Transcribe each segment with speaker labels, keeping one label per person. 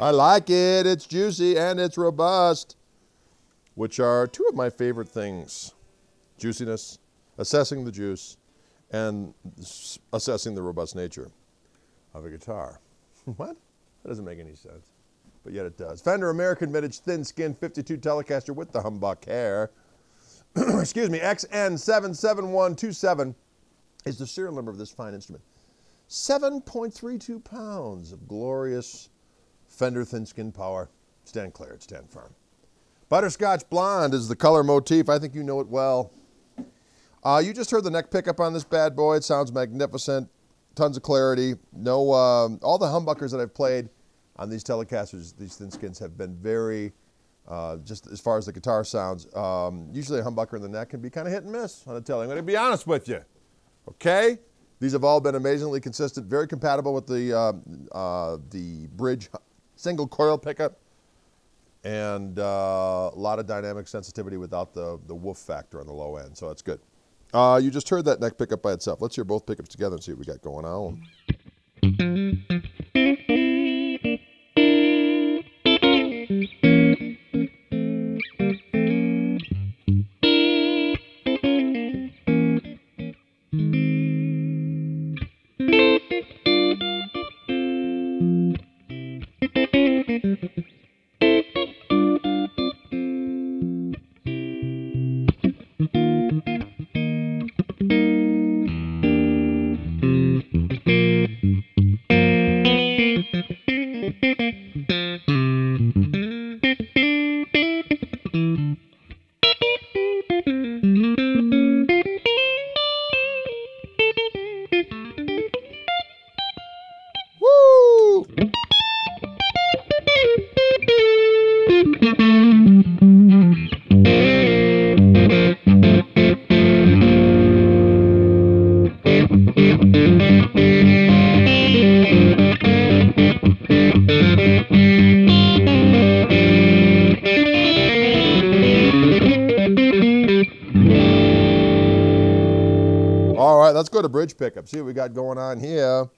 Speaker 1: I like it. It's juicy and it's robust, which are two of my favorite things juiciness, assessing the juice, and assessing the robust nature of a guitar. what? That doesn't make any sense. But yet it does. Fender American Vintage Thin Skin 52 Telecaster with the humbuck hair. Excuse me, XN77127 is the serial number of this fine instrument. 7.32 pounds of glorious Fender thin skin power. Stand clear, stand firm. Butterscotch blonde is the color motif. I think you know it well. Uh, you just heard the neck pickup on this bad boy. It sounds magnificent. Tons of clarity. No, um, all the humbuckers that I've played on these Telecasters, these thin skins, have been very, uh, just as far as the guitar sounds. Um, usually a humbucker in the neck can be kind of hit and miss on a Tele. I'm going to be honest with you. Okay? These have all been amazingly consistent, very compatible with the, uh, uh, the bridge single coil pickup, and uh, a lot of dynamic sensitivity without the, the woof factor on the low end, so that's good. Uh, you just heard that neck pickup by itself. Let's hear both pickups together and see what we got going on. Right, let's go to bridge pickup. See what we got going on here.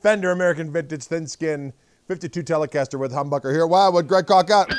Speaker 1: Fender American Vintage Thin Skin 52 Telecaster with humbucker here. Wow, what Greg Koch got?